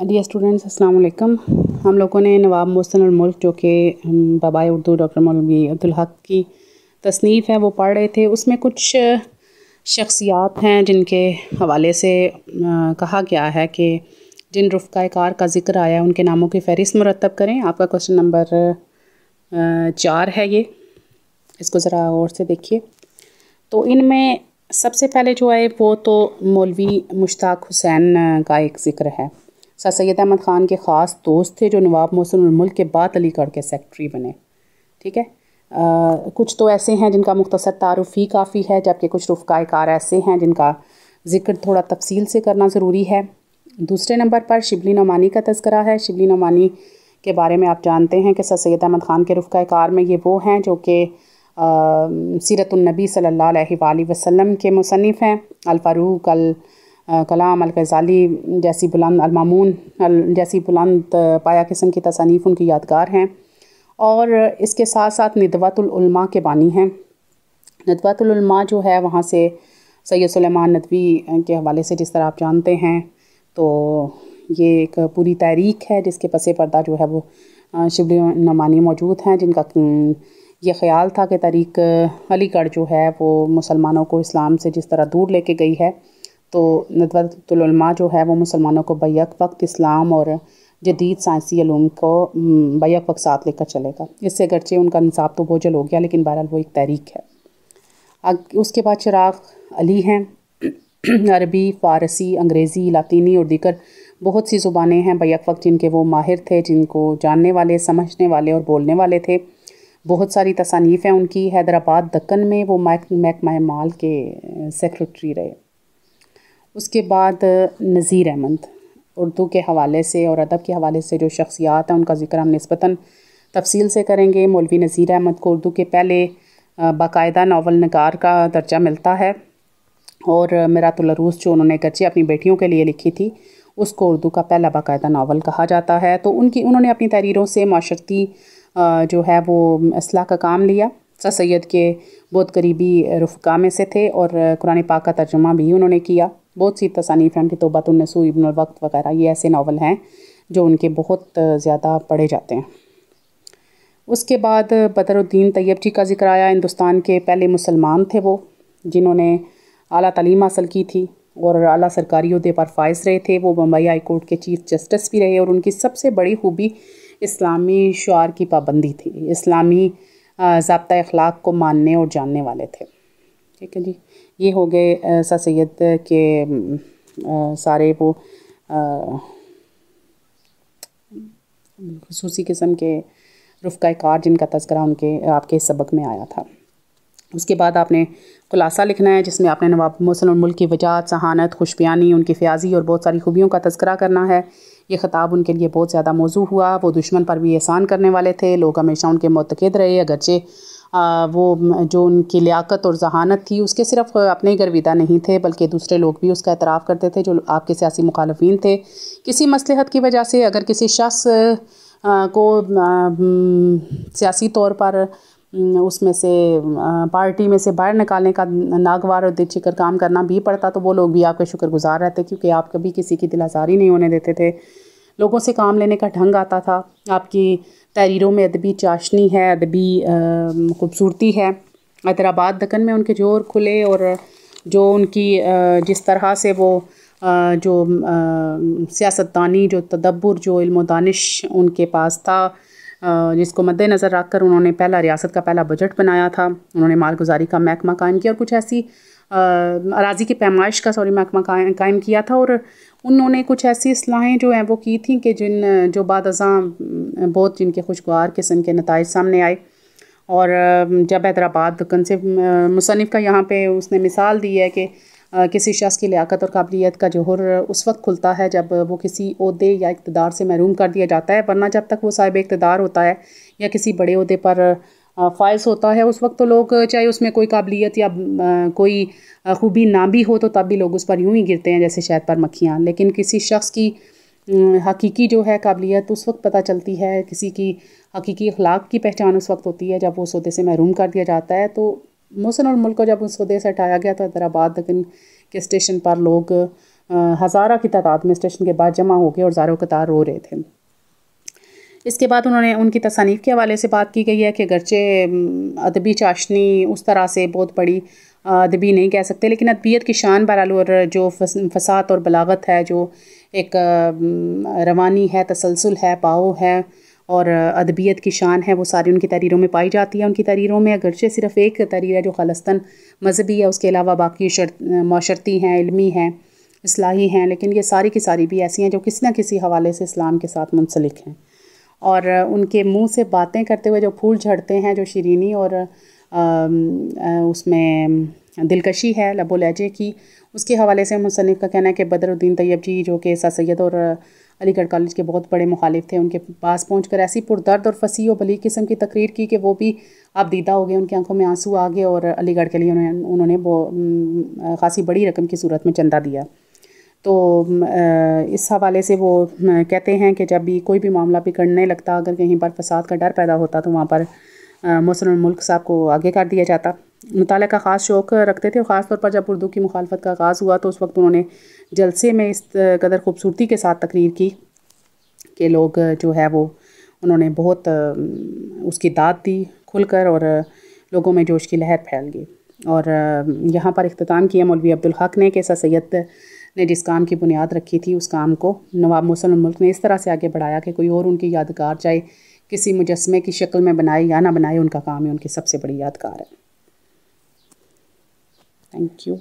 Dear students अस्सलाम वालेकुम हम लोगों ने नवाब मोहसिन मुल्क जो कि बाबा उर्दू डॉक्टर मौलवी अब्दुल हक की तसनीफ़ है वो पढ़ रहे थे। उसमें कुछ शख्सियात हैं जिनके हवाले से आ, कहा गया है कि जिन रुफ़ा कार का ज़िक्र आया है उनके नामों की फ़हरिस्त मुरतब करें। आपका क्वेश्चन नंबर चार है ये। इसको ज़रा और से देखिए। तो इनमें सबसे पहले जो है वो तो मौलवी मुश्ताक हुसैन का एक ज़िक्र है। सर सैद अहमद ख़ान के ख़ास दोस्त थे जो नवाब मोहसिन मुल्क के बाद अलीगढ़ के सेक्रेटरी बने। ठीक है? आ, कुछ तो ऐसे हैं जिनका मुख्तसर तारफ़ ही काफ़ी है जबकि कुछ रुफ़ा कार ऐसे हैं जिनका ज़िक्र थोड़ा तफसील से करना ज़रूरी है। दूसरे नंबर पर शिबली नमानी का तस्करा है। शिबली नमानी के बारे में आप जानते हैं कि सर सैद अहमद ख़ान के रुफ़ा कार में ये वो हैं जो कि सीरतुलनबी अलैहि वसल्लम के मुसनफ़ हैं। अलफ़ारूक अल कलाम अल गज़ाली जैसी बुलंद अलमामून जैसी बुलंद पाया किस्म की तसानीफ़ उनकी यादगार हैं। और इसके साथ साथ नदवतुलमा के बानी हैं। नदवतुलमा जो है, वहाँ से सैयद सलेमान नदवी के हवाले से जिस तरह आप जानते हैं तो ये एक पूरी तहरीक है, जिसके पसे पर्दा जो है वो शिबली नमानी मौजूद हैं, जिनका ये ख्याल था कि तहरीक अलीगढ़ जो है, वो मुसलमानों को इस्लाम से जिस तरह दूर लेके गई है तो नदवतुलमा जो है वो मुसलमानों को बैक वक्त इस्लाम और जदीद साइंसी ूम को बैक वक्त साथ लेकर चलेगा। इससे अगरचे उनका निसाब तो बोझल हो गया, लेकिन बहरहाल वो एक तहरीक है। उसके बाद चिराग अली हैं। अरबी, फ़ारसी, अंग्रेज़ी, लातीनी और दीगर बहुत सी ज़ुबानें हैं बैक वक्त जिनके वो माहिर थे, जिनको जानने वाले, समझने वाले और बोलने वाले थे। बहुत सारी तसानीफ़ हैं उनकी। हैदराबाद, दक्कन में वो मैक मैक माल के सेक्रेटरी रहे। उसके बाद नज़ीर अहमद, उर्दू के हवाले से और अदब के हवाले से जो शख्सियात हैं, उनका ज़िक्र हम नस्बता तफसील से करेंगे। मौलवी नज़ीर अहमद को उर्दू के पहले बाकायदा नावल नगार का दर्जा मिलता है और मिरातुलरूस जो उन्होंने गच्चे अपनी बेटियों के लिए लिखी थी, उसको उर्दू का पहला बाकायदा नावल कहा जाता है। तो उनकी, उन्होंने अपनी तहरीरों से माशरती जो है वो असलाह का काम लिया। सर सैद के बहुत करीबी रुफ़ा में से थे और कुरान पाक का तर्जुमा भी उन्होंने किया। बहुत सी तसानीफ़ हैं, उनकी तोबातुलनसू इब्न वक्त वगैरह, ये ऐसे नावल हैं जो उनके बहुत ज़्यादा पढ़े जाते हैं। उसके बाद बदरुद्दीन तैयब जी का ज़िक्र आया, हिंदुस्तान के पहले मुसलमान थे वो, जिन्होंने अली तलीम हासिल की थी और अला सरकारी अहदे पर फायज रहे थे। वो बम्बई हाई कोर्ट के चीफ जस्टिस भी रहे और उनकी सबसे बड़ी खूबी इस्लामी शुार की पाबंदी थी। इस्लामी जबता अखलाक को मानने और जानने वाले थे। ठीक है जी। ये हो गए सा सैद के आ, सारे वो खसूसी किस्म के रुफ़ा कार जिनका तस्करा उनके आपके सबक में आया था। उसके बाद आपने खुलासा लिखना है जिसमें आपने नवाब मोहसिन मुल्क की वजात सहानत खुशबियानी उनकी फ्याजी और बहुत सारी खूबियों का तस्करा करना है। ये ख़ताब उनके लिए बहुत ज़्यादा मौजू हुआ वो दुश्मन पर भी एहसान करने वाले थे लोग हमेशा उनके मतकद रहे अगरचे वो जो उनकी लियाकत और जहानत थी, उसके सिर्फ़ अपने गर्विदा नहीं थे, बल्कि दूसरे लोग भी उसका एतराफ़ करते थे, जो आपके सियासी मुखालफी थे। किसी मसलहत की वजह से अगर किसी शख्स को सियासी तौर पर उसमें से पार्टी में से बाहर निकालने का नागवार और दिलचिकर काम करना भी पड़ता तो वो लोग भी आपके शुक्रगुजार रहते, क्योंकि आप कभी किसी की दिल आज़ारी नहीं होने देते थे। लोगों से काम लेने का ढंग आता था। आपकी तहरीरों में अदबी चाशनी है, अदबी खूबसूरती है। हैदराबाद दक्कन में उनके ज़ोर खुले और जो उनकी जिस तरह से वो जो सियासतदानी, जो तदब्बर, जो इल्म दानिश उनके पास था जिसको मद्देनज़र रख कर उन्होंने पहला रियासत का पहला बजट बनाया था। उन्होंने मालगुजारी का महकमा कायम किया और कुछ ऐसी अराजी की पैमाइश का, सॉरी, महकमा कायम किया था और उन्होंने कुछ ऐसी असलाहें जो हैं वो की थी कि जिन, जो बाद बहुत जिनके खुशगवार किस्म के नतज सामने आए और जब हैदराबाद दक्कन से मुसनफ़ का यहाँ पे उसने मिसाल दी है कि किसी शख्स की लियाकत और काबिलियत का जहर उस वक्त खुलता है जब वो किसी अहदे या इकतदार से महरूम कर दिया जाता है, वरना जब तक वो साहिब इकतदार होता है या किसी बड़े अहदे पर फ़ायज होता है। उस वक्त तो लोग, चाहे उसमें कोई काबिलियत या कोई खूबी ना भी हो तो तब भी लोग उस पर यूँ ही गिरते हैं जैसे शहद पर मक्खियाँ। लेकिन किसी शख्स की हकीकी जो है काबिलियत, उस वक्त पता चलती है, किसी की हकीकी अखलाक की पहचान उस वक्त होती है, जब वो सौदे से महरूम कर दिया जाता है। तो मोहसिन और मुल्क को जब उस सौदे से हटाया गया तो हैदराबाद दक्कन के स्टेशन पर लोग हज़ारा की तादाद में स्टेशन के बाद जमा हो गए और ज़ारो कतार रो रहे थे। इसके बाद उन्होंने उनकी तसानीफ़ के हवाले से बात की गई है कि अगरचे अदबी चाशनी उस तरह से बहुत बड़ी अदबी नहीं कह सकते, लेकिन अदबियत की शान बहरहाल और जो फसात और बलागत है, जो एक रवानी है, तसलसल है पाओ है और अदबियत की शान है, वो सारी उनकी तहरीरों में पाई जाती है। उनकी तहरीरों में अगरचे सिर्फ़ एक तहरीर है, जो खालस्तन मजहबी है, उसके अलावा बाकी माशरती हैं, इलमी हैं, इसलाही हैं, लेकिन ये सारी की सारी भी ऐसी हैं, जो किसी न किसी हवाले से इस्लाम के साथ मुंसलिक हैं। और उनके मुँह से बातें करते हुए जो फूल झड़ते हैं, जो शरीनी और उसमें दिलकशी है, लबो लहजे की, उसके हवाले से मुसनफ़ का कहना है कि बदरुद्दीन तैयब जी, जो कि सैद और अलीगढ़ कॉलेज के बहुत बड़े मुखालिफ थे, उनके पास पहुँच कर ऐसी पुरदर्द और फसी और बली किस्म की तकरीर की कि वो भी आप दीदा हो गए, उनकी आँखों में आँसू आ गए और अलीगढ़ के लिए उन्होंने उन्होंने खासी बड़ी रकम की सूरत में चंदा दिया। तो इस हवाले से वो कहते हैं कि जब भी कोई भी मामला बिगड़ने लगता, अगर कहीं पर फसाद का डर पैदा होता तो वहाँ पर मौसम मुल्क साहब को आगे कर दिया जाता। मताल का ख़ास शौक़ रखते थे, और ख़ास तौर पर जब उर्दू की मुखालफत का आगाज़ हुआ तो उस वक्त उन्होंने जलसे में इस कदर खूबसूरती के साथ तकरीर की कि लोग जो है वो, उन्होंने बहुत उसकी दाद दी खुलकर, और लोगों में जोश की लहर फैल गई। और यहाँ पर अख्ताम किया मौलवी अब्दुल हक ने कि सर सैद ने जिस काम की बुनियाद रखी थी, उस काम को नवाब मुसलम मुल्क ने इस तरह से आगे बढ़ाया कि कोई और उनकी यादगार चाहे किसी मुजस्मे की शक्ल में बनाए या ना बनाए, उनका काम ही उनकी सबसे बड़ी यादगार है। Thank you